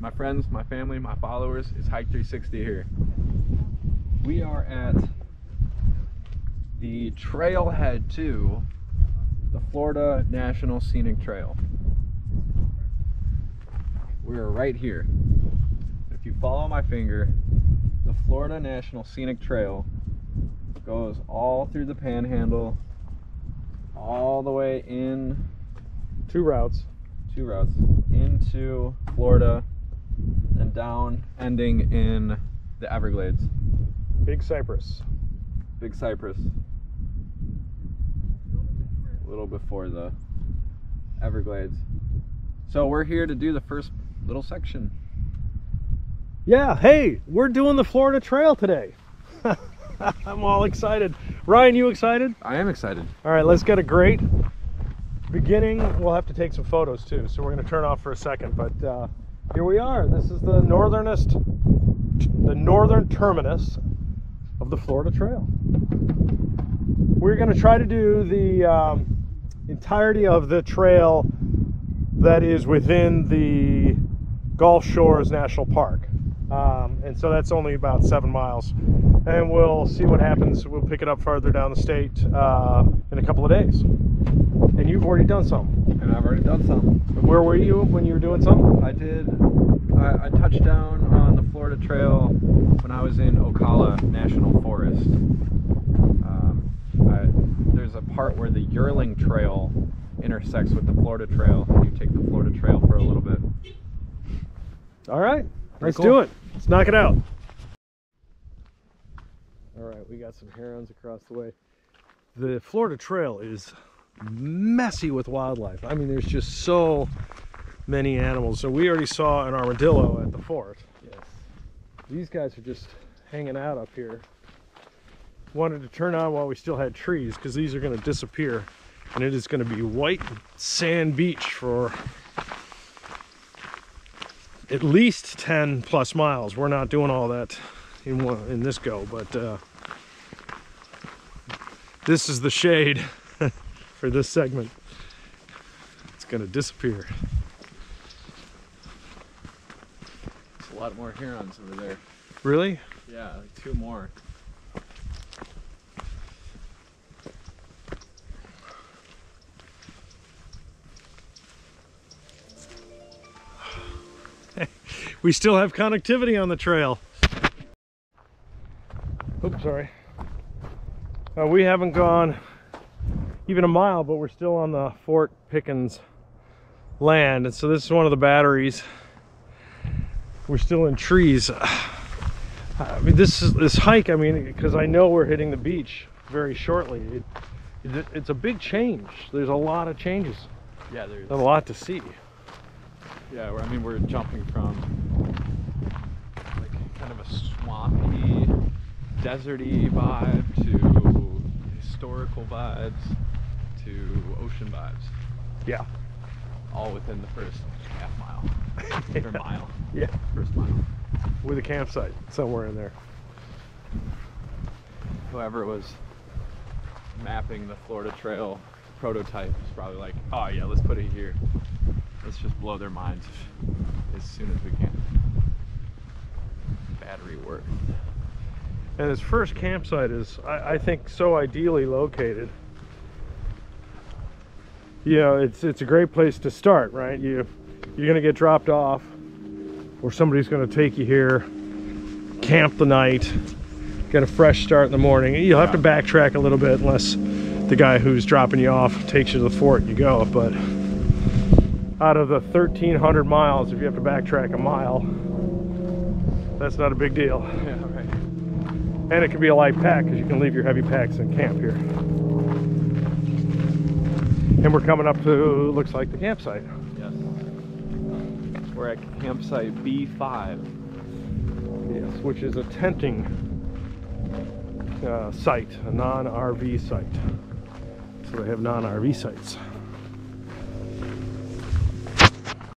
my friends, my family, my followers. It's Hike 360 here. We are at the trailhead to the Florida National Scenic Trail. We're right here. If you follow my finger, the Florida National Scenic Trail goes all through the panhandle, all the way in Two routes. two routes into Florida down, ending in the Everglades. Big Cypress. Big Cypress. A little before the Everglades. So we're here to do the first little section. Yeah, hey, we're doing the Florida Trail today. I'm all excited. Ryan, you excited? I am excited. All right, let's get a great beginning. We'll have to take some photos too, so we're going to turn off for a second. But uh, here we are. This is the northernest, the northern terminus of the Florida Trail. We're going to try to do the um, entirety of the trail that is within the Gulf Shores National Park. Um, and so that's only about seven miles. And we'll see what happens. We'll pick it up farther down the state uh, in a couple of days. And you've already done some. And I've already done some. Where were you when you were doing some? I did. I, I touched down on the Florida Trail when I was in Ocala National Forest. Um, I, there's a part where the Yearling Trail intersects with the Florida Trail. You take the Florida Trail for a little bit. All right, let's cool. do it. Let's knock it out. All right, we got some herons across the way. The Florida Trail is messy with wildlife. I mean, there's just so many animals. So we already saw an armadillo at the fort. Yes. These guys are just hanging out up here. Wanted to turn on while we still had trees because these are going to disappear. And it is going to be white sand beach for at least 10 plus miles. We're not doing all that in one in this go, but uh, this is the shade for this segment. It's going to disappear. There's a lot more herons over there. Really? Yeah, like two more. We still have connectivity on the trail. Oops, sorry. Uh, we haven't gone even a mile, but we're still on the Fort Pickens land. And so this is one of the batteries. We're still in trees. I mean, this is this hike. I mean, because I know we're hitting the beach very shortly. It, it, it's a big change. There's a lot of changes. Yeah, there's. A lot to see. Yeah, I mean, we're jumping from like kind of a swampy, deserty vibe to historical vibes to ocean vibes, Yeah. all within the first half mile or mile, Yeah. first mile. With a campsite somewhere in there. Whoever was mapping the Florida Trail prototype is probably like, oh yeah, let's put it here. Let's just blow their minds as soon as we can. Battery work. And this first campsite is, I, I think, so ideally located. You know, it's it's a great place to start, right? You you're gonna get dropped off, or somebody's gonna take you here, camp the night, get a fresh start in the morning. You'll have to backtrack a little bit unless the guy who's dropping you off takes you to the fort and you go. But out of the 1,300 miles, if you have to backtrack a mile, that's not a big deal. Yeah, right. And it can be a light pack because you can leave your heavy packs in camp here. And we're coming up to, looks like the campsite. Yes. We're at campsite B5. Yes, which is a tenting uh, site, a non-RV site. So they have non-RV sites.